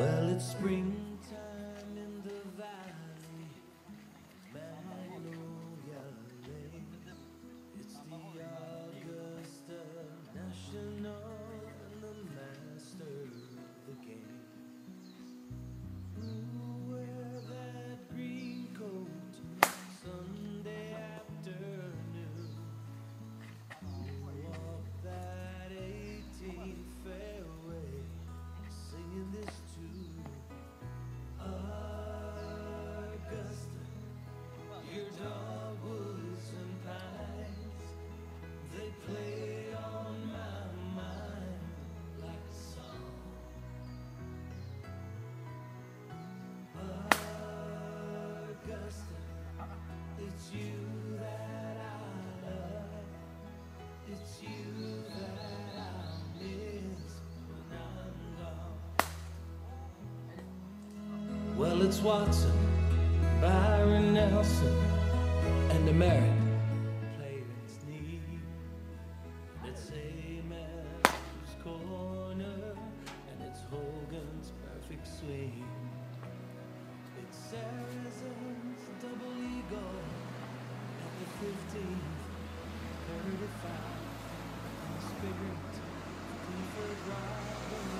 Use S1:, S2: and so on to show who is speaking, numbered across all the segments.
S1: Well, it's spring. Well, it's Watson, Byron Nelson, and Demaret. Swing. It's Sarazen's double eagle at the 15th, 35, Spirit, Clifford Roberts.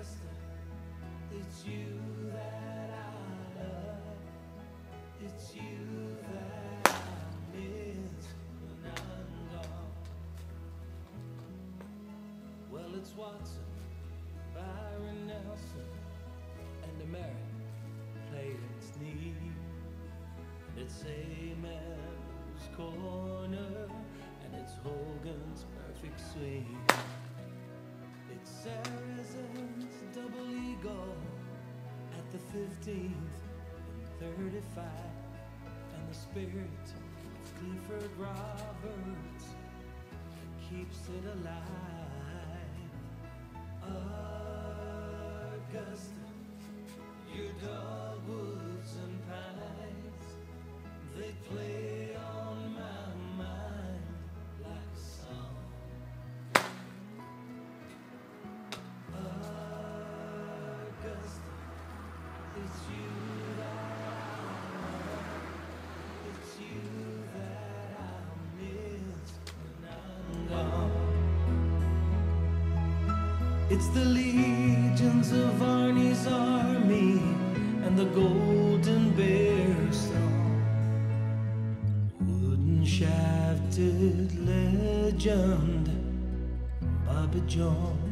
S1: it's you that I love. It's you that I miss when I'm. Well, it's Watson, Byron Nelson, and America played its knee. It's Amen's corner, and it's Hogan's perfect swing. It's 15th and 35 and the spirit of Clifford Roberts keeps it alive. Augusta you don't It's the legions of Arnie's army and the golden bear song. Wooden shafted legend, Bobby Jones.